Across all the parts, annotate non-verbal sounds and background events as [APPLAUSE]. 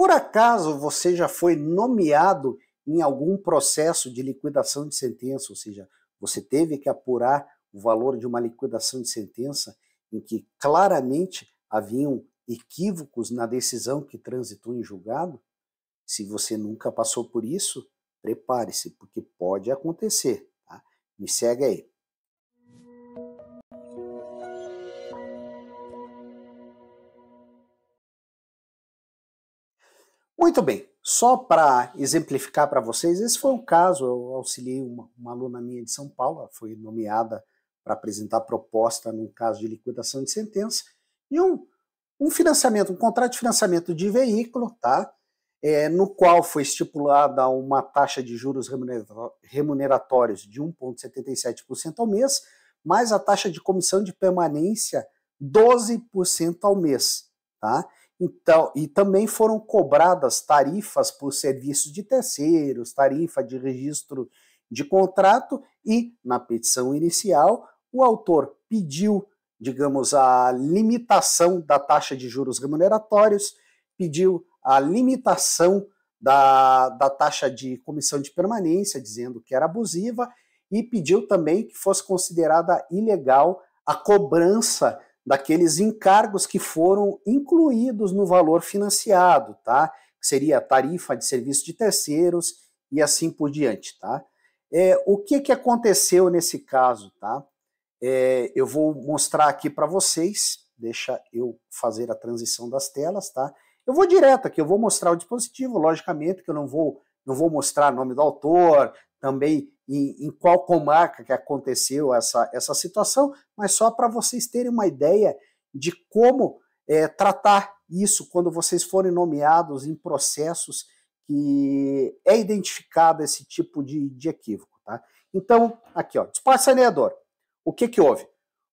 Por acaso você já foi nomeado em algum processo de liquidação de sentença, ou seja, você teve que apurar o valor de uma liquidação de sentença em que claramente haviam equívocos na decisão que transitou em julgado? Se você nunca passou por isso, prepare-se, porque pode acontecer. Tá? Me segue aí. Muito bem, só para exemplificar para vocês, esse foi um caso, eu auxiliei uma, uma aluna minha de São Paulo, foi nomeada para apresentar proposta num caso de liquidação de sentença, e um, um financiamento, um contrato de financiamento de veículo, tá? É, no qual foi estipulada uma taxa de juros remuneratórios de 1,77% ao mês, mais a taxa de comissão de permanência 12% ao mês. Tá? Então, e também foram cobradas tarifas por serviços de terceiros, tarifa de registro de contrato, e na petição inicial, o autor pediu, digamos, a limitação da taxa de juros remuneratórios, pediu a limitação da, da taxa de comissão de permanência, dizendo que era abusiva, e pediu também que fosse considerada ilegal a cobrança daqueles encargos que foram incluídos no valor financiado, tá? Que seria a tarifa de serviço de terceiros e assim por diante, tá? É, o que, que aconteceu nesse caso, tá? É, eu vou mostrar aqui para vocês, deixa eu fazer a transição das telas, tá? Eu vou direto aqui, eu vou mostrar o dispositivo, logicamente que eu não vou, não vou mostrar nome do autor, também em, em qual comarca que aconteceu essa, essa situação, mas só para vocês terem uma ideia de como é, tratar isso quando vocês forem nomeados em processos que é identificado esse tipo de, de equívoco. Tá? Então, aqui, ó, despacho saneador. O que, que houve?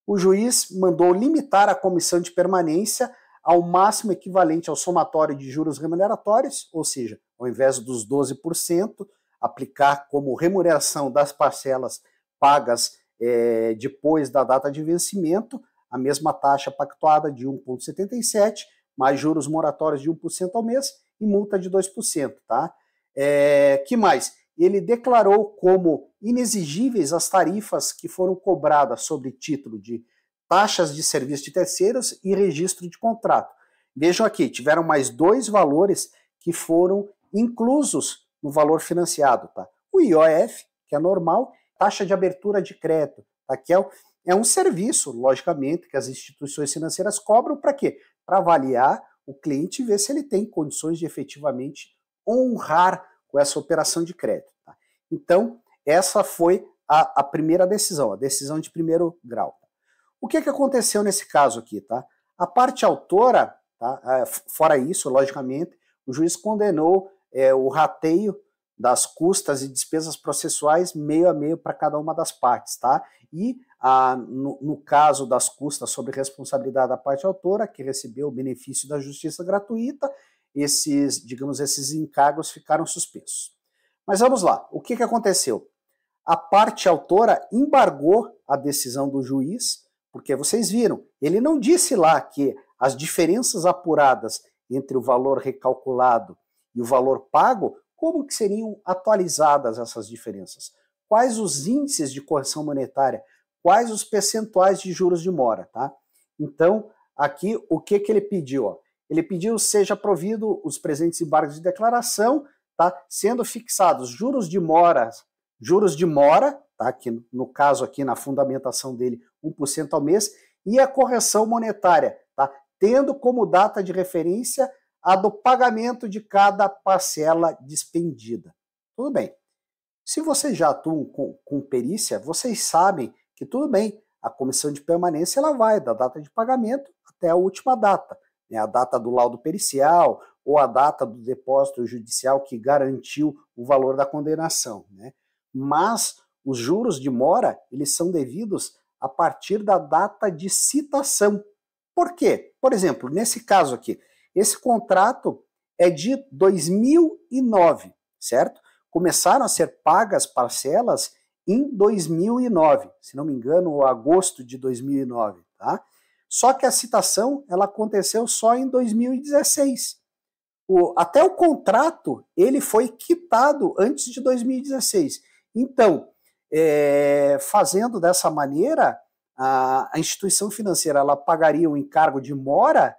O juiz mandou limitar a comissão de permanência ao máximo equivalente ao somatório de juros remuneratórios, ou seja, ao invés dos 12%, aplicar como remuneração das parcelas pagas é, depois da data de vencimento a mesma taxa pactuada de 1,77, mais juros moratórios de 1% ao mês e multa de 2%. Tá? É, que mais? Ele declarou como inexigíveis as tarifas que foram cobradas sobre título de taxas de serviço de terceiros e registro de contrato. Vejam aqui, tiveram mais dois valores que foram inclusos no valor financiado, tá? O IOF, que é normal, taxa de abertura de crédito, tá? Que é, é um serviço, logicamente, que as instituições financeiras cobram para quê? Para avaliar o cliente e ver se ele tem condições de efetivamente honrar com essa operação de crédito. Tá? Então, essa foi a, a, primeira decisão, a decisão de primeiro grau. O que, que aconteceu nesse caso aqui? Tá? A parte autora, tá? É, fora isso, logicamente, o juiz condenou é, o rateio das custas e despesas processuais meio a meio para cada uma das partes, tá? E a, no, no, caso das custas sobre responsabilidade da parte autora, que recebeu o benefício da justiça gratuita, esses, digamos, esses encargos ficaram suspensos. Mas vamos lá, o que, que aconteceu? A parte autora embargou a decisão do juiz, porque vocês viram, ele não disse lá que as diferenças apuradas entre o valor recalculado e o valor pago, como que seriam atualizadas essas diferenças? Quais os índices de correção monetária? Quais os percentuais de juros de mora, tá? Então, aqui o que que ele pediu, ó? Ele pediu seja provido os presentes embargos de declaração, tá? Sendo fixados juros de mora, juros de mora, tá? Que no caso aqui na fundamentação dele 1% ao mês e a correção monetária, tá? Tendo como data de referência a do pagamento de cada parcela despendida. Tudo bem. Se vocês já atuam com, com perícia, vocês sabem que tudo bem, a comissão de permanência ela vai da data de pagamento até a última data, né, a data do laudo pericial ou a data do depósito judicial que garantiu o valor da condenação. Né? Mas os juros de mora eles são devidos a partir da data de citação. Por quê? Por exemplo, nesse caso aqui, esse contrato é de 2009, certo? Começaram a ser pagas parcelas em 2009, se não me engano, agosto de 2009, tá? Só que a citação ela aconteceu só em 2016. o, até o contrato ele foi quitado antes de 2016. Então, é, fazendo dessa maneira, a, a, instituição financeira ela pagaria o encargo de mora,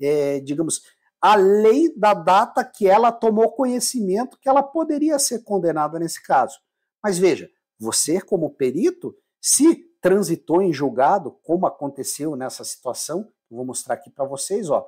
é, digamos, além da data que ela tomou conhecimento que ela poderia ser condenada nesse caso. Mas veja, você como perito, se transitou em julgado, como aconteceu nessa situação, vou mostrar aqui para vocês, ó.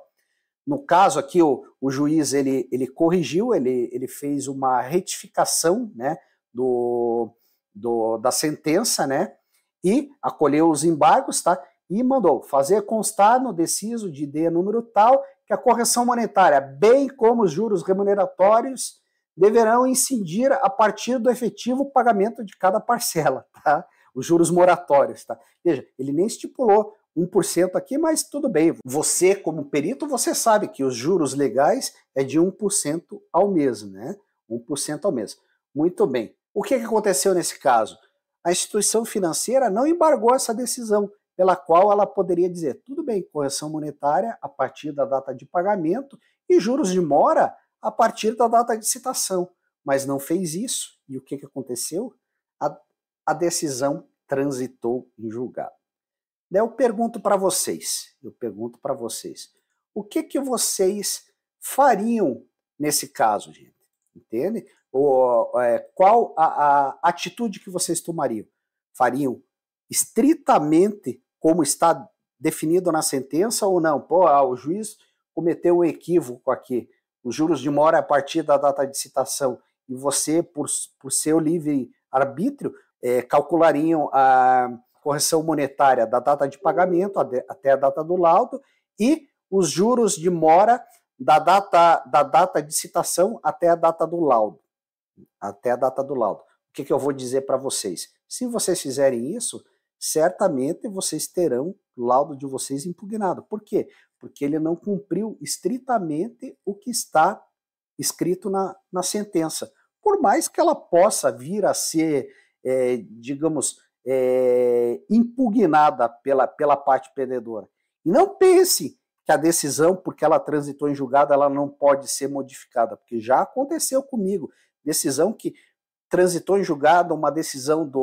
No caso aqui, o, o juiz ele, ele corrigiu, ele, ele fez uma retificação né, do, do, da sentença, né? E acolheu os embargos, tá? E mandou fazer constar no deciso de D número tal que a correção monetária, bem como os juros remuneratórios, deverão incidir a partir do efetivo pagamento de cada parcela, [LAUGHS] tá? Os juros moratórios, tá? Veja, ele nem estipulou 1% aqui, mas tudo bem. Você, como perito, você sabe que os juros legais é de 1% ao mês, né? 1% ao mês. Muito bem. O que, aconteceu nesse caso? A instituição financeira não embargou essa decisão, pela qual ela poderia dizer: tudo bem, correção monetária a partir da data de pagamento e juros de mora a partir da data de citação. Mas não fez isso. E o que, que aconteceu? A, a decisão transitou em julgado. Daí eu pergunto para vocês, eu pergunto para vocês, o que que vocês fariam nesse caso, gente? Entende? Ou, é, qual a, a atitude que vocês tomariam? Fariam estritamente como está definido na sentença ou não? Pô, ah, o juiz cometeu um equívoco aqui. Os juros de mora a partir da data de citação e você, por, por seu livre arbítrio, é, calculariam a correção monetária da data de pagamento até a data do laudo e os juros de mora da data, da data de citação até a data do laudo. Até a data do laudo. O que, que eu vou dizer para vocês? Se vocês fizerem isso, certamente vocês terão laudo de vocês impugnado. Por quê? Porque ele não cumpriu estritamente o que está escrito na, na sentença. Por mais que ela possa vir a ser, é, digamos, é, impugnada pela, pela parte perdedora. E não pense que a decisão, porque ela transitou em julgado, ela não pode ser modificada, porque já aconteceu comigo. Decisão que transitou em julgado, uma decisão do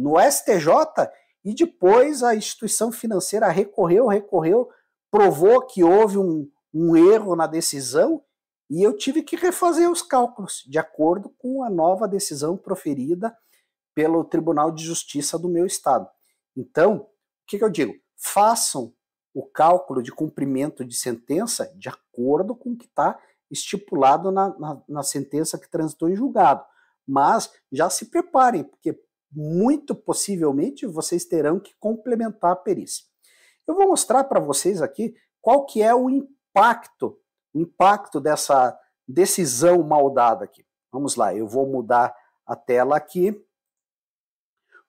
no STJ, e depois a instituição financeira recorreu, recorreu, provou que houve um, um erro na decisão, e eu tive que refazer os cálculos, de acordo com a nova decisão proferida pelo Tribunal de Justiça do meu estado. Então, o que, que eu digo? Façam o cálculo de cumprimento de sentença de acordo com o que está estipulado na, na, na, sentença que transitou em julgado. Mas já se preparem, porque muito possivelmente vocês terão que complementar a perícia. Eu vou mostrar para vocês aqui qual que é o impacto, impacto dessa decisão mal dada aqui. Vamos lá, eu vou mudar a tela aqui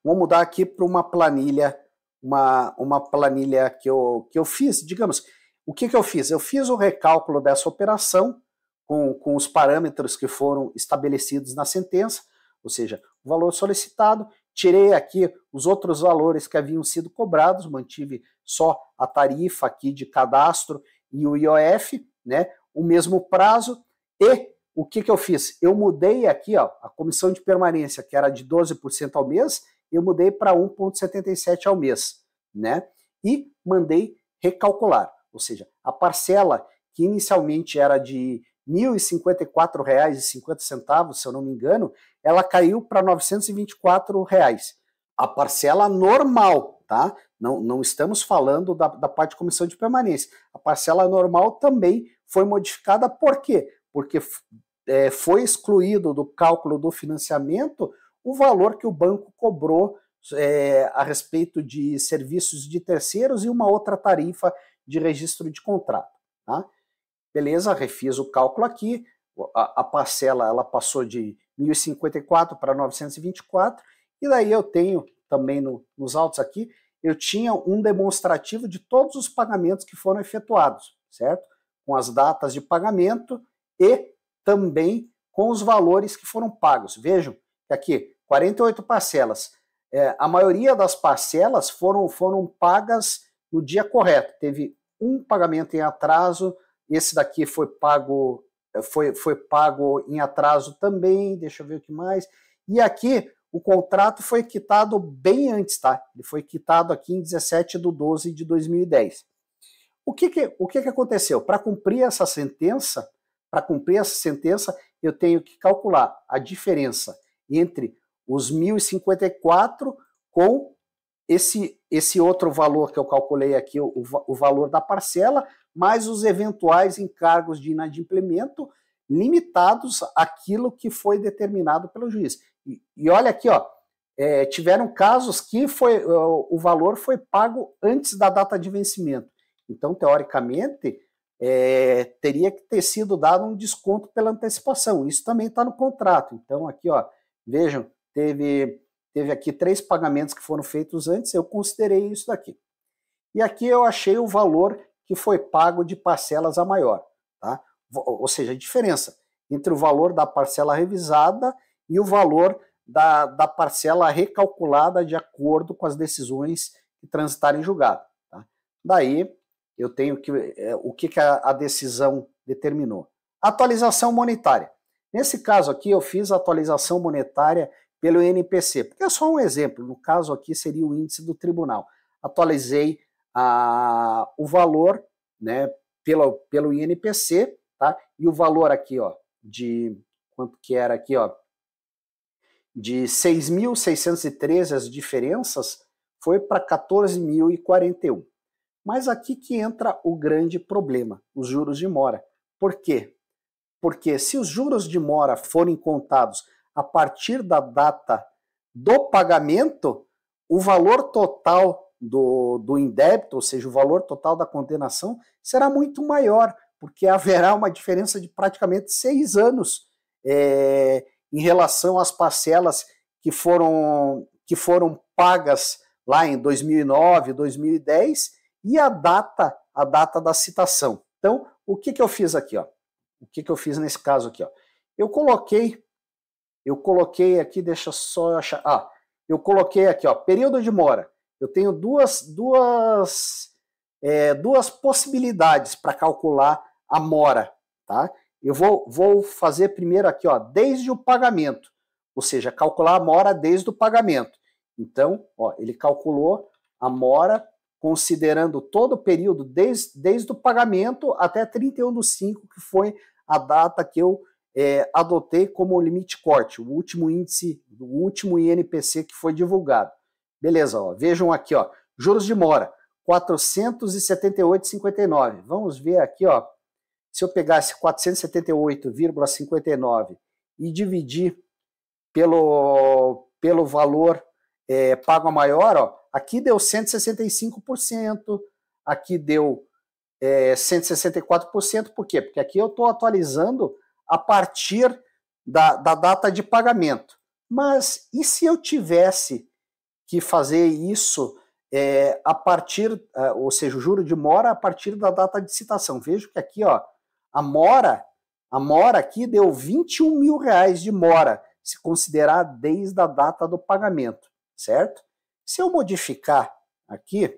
Vou mudar aqui para uma planilha, uma, uma planilha que eu, que eu fiz, digamos, o que, que eu fiz? Eu fiz o recálculo dessa operação com, com os parâmetros que foram estabelecidos na sentença, ou seja, o valor solicitado, tirei aqui os outros valores que haviam sido cobrados, mantive só a tarifa aqui de cadastro e o IOF, né, o mesmo prazo, e o que, que eu fiz? Eu mudei aqui ó, a comissão de permanência, que era de 12% ao mês, eu mudei para 1,77 ao mês, né? E mandei recalcular, ou seja, a parcela que inicialmente era de R$ 1.054,50, se eu não me engano, ela caiu para 924 reais. A parcela normal, tá? Não, não estamos falando da, da parte de comissão de permanência. A parcela normal também foi modificada, por quê? Porque é, foi excluído do cálculo do financiamento o valor que o banco cobrou é, a respeito de serviços de terceiros e uma outra tarifa de registro de contrato. Tá? Beleza, refiz o cálculo aqui, a, a parcela ela passou de 1.054 para 924, e daí eu tenho também no, nos autos aqui, eu tinha um demonstrativo de todos os pagamentos que foram efetuados, certo? Com as datas de pagamento e também com os valores que foram pagos. Vejam, aqui, 48 parcelas. É, a maioria das parcelas foram, foram pagas no dia correto. Teve um pagamento em atraso, esse daqui foi pago foi, foi pago em atraso também, deixa eu ver o que mais. E aqui o contrato foi quitado bem antes, tá? Ele foi quitado aqui em 17 de 12 de 2010. O que que, o que, que aconteceu? Para cumprir essa sentença, para cumprir essa sentença, eu tenho que calcular a diferença entre os 1.054 com esse, esse outro valor que eu calculei aqui, o, o valor da parcela, mais os eventuais encargos de inadimplemento limitados àquilo que foi determinado pelo juiz. E, e olha aqui, ó, é, tiveram casos que foi, o, valor foi pago antes da data de vencimento. Então, teoricamente, é, teria que ter sido dado um desconto pela antecipação. Isso também está no contrato. Então, aqui, ó, vejam, teve, teve aqui três pagamentos que foram feitos antes, eu considerei isso daqui. E aqui eu achei o valor que foi pago de parcelas a maior, tá? Ou seja, a diferença entre o valor da parcela revisada e o valor da, da parcela recalculada de acordo com as decisões que transitarem em julgado. Tá? Daí eu tenho que é, o que, que a, a decisão determinou. Atualização monetária. Nesse caso aqui, eu fiz a atualização monetária pelo INPC, porque é só um exemplo. No caso aqui seria o índice do tribunal. Atualizei a, o valor né, pelo, pelo INPC, tá? E o valor aqui, ó, de quanto que era aqui, ó, de 6.613 as diferenças foi para 14.041. Mas aqui que entra o grande problema, os juros de mora. Por quê? Porque se os juros de mora forem contados a partir da data do pagamento, o valor total do, do indébito, ou seja, o valor total da condenação, será muito maior, porque haverá uma diferença de praticamente seis anos é, em relação às parcelas que foram, que foram pagas lá em 2009, 2010 e a data, a data da citação. Então, o que, que eu fiz aqui, ó? O que, que eu fiz nesse caso aqui, ó? Eu coloquei, eu coloquei aqui, deixa só eu achar, ah, eu coloquei aqui, ó, período de mora. Eu tenho duas, duas, é, duas possibilidades para calcular a mora, tá? Eu vou, vou fazer primeiro aqui, ó, desde o pagamento, ou seja, calcular a mora desde o pagamento. Então, ó, ele calculou a mora considerando todo o período desde, desde o pagamento até 31 do 5, que foi a data que eu é, adotei como limite corte, o último índice, o último INPC que foi divulgado. Beleza, ó, vejam aqui, ó, juros de mora, 478,59. Vamos ver aqui, ó, se eu pegasse 478,59 e dividir pelo, pelo valor é, pago a maior, ó, aqui deu 165%, aqui deu é, 164%, por quê? Porque aqui eu estou atualizando a partir da, da data de pagamento. Mas e se eu tivesse que fazer isso é, a partir, é, ou seja, o juro de mora a partir da data de citação? Vejo que aqui, ó, a mora, a mora aqui deu 21 mil reais de mora, se considerar desde a data do pagamento, certo? Se eu modificar aqui,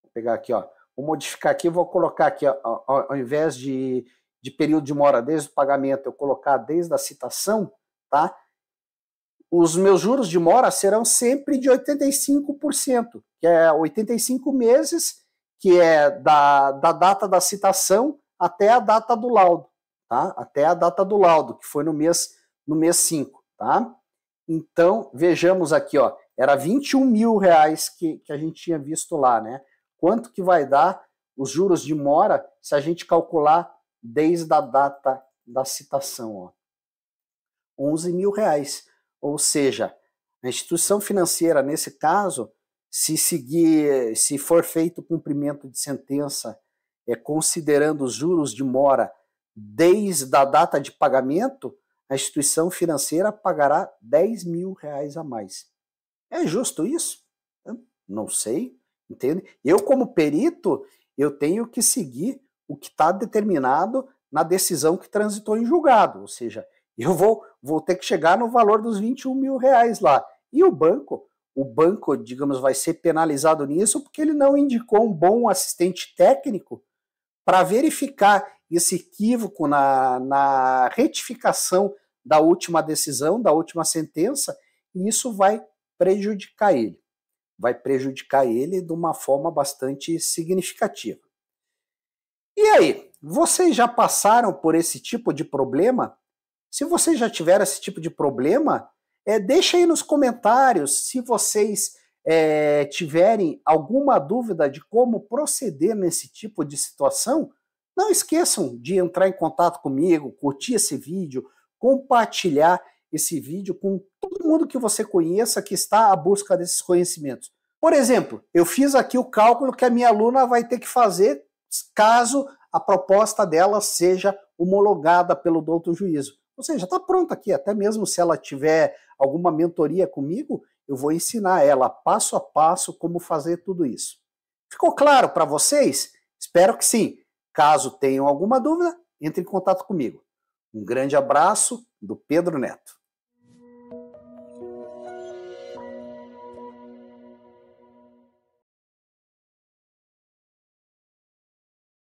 vou pegar aqui, ó, vou modificar aqui, vou colocar aqui, ó, ao, invés de, de período de mora desde o pagamento, eu colocar desde a citação, tá? Os meus juros de mora serão sempre de 85%, que é 85 meses, que é da, da data da citação até a data do laudo, tá? Até a data do laudo, que foi no mês no mês 5, tá? Então, vejamos aqui, ó, era 21 mil reais que, que a gente tinha visto lá, né? Quanto que vai dar os juros de mora se a gente calcular desde a data da citação, ó? 11 mil reais. Ou seja, a instituição financeira, nesse caso, se seguir, se for feito cumprimento de sentença é, considerando os juros de mora desde a data de pagamento, a instituição financeira pagará 10 mil reais a mais. É justo isso? Não sei, entende? Eu, como perito, eu tenho que seguir o que está determinado na decisão que transitou em julgado, ou seja, eu vou, vou ter que chegar no valor dos 21 mil reais lá. E o banco, o banco, digamos, vai ser penalizado nisso porque ele não indicou um bom assistente técnico para verificar esse equívoco na, na retificação da última decisão, da última sentença, e isso vai prejudicar ele. Vai prejudicar ele de uma forma bastante significativa. E aí, vocês já passaram por esse tipo de problema? Se vocês já tiveram esse tipo de problema, é, deixa aí nos comentários se vocês é, tiverem alguma dúvida de como proceder nesse tipo de situação. Não esqueçam de entrar em contato comigo, curtir esse vídeo, compartilhar esse vídeo com todo mundo que você conheça que está à busca desses conhecimentos. Por exemplo, eu fiz aqui o cálculo que a minha aluna vai ter que fazer caso a proposta dela seja homologada pelo doutor juízo. Ou seja, está pronta aqui, até mesmo se ela tiver alguma mentoria comigo, eu vou ensinar ela passo a passo como fazer tudo isso. Ficou claro para vocês? Espero que sim. Caso tenham alguma dúvida, entre em contato comigo. Um grande abraço do Pedro Neto.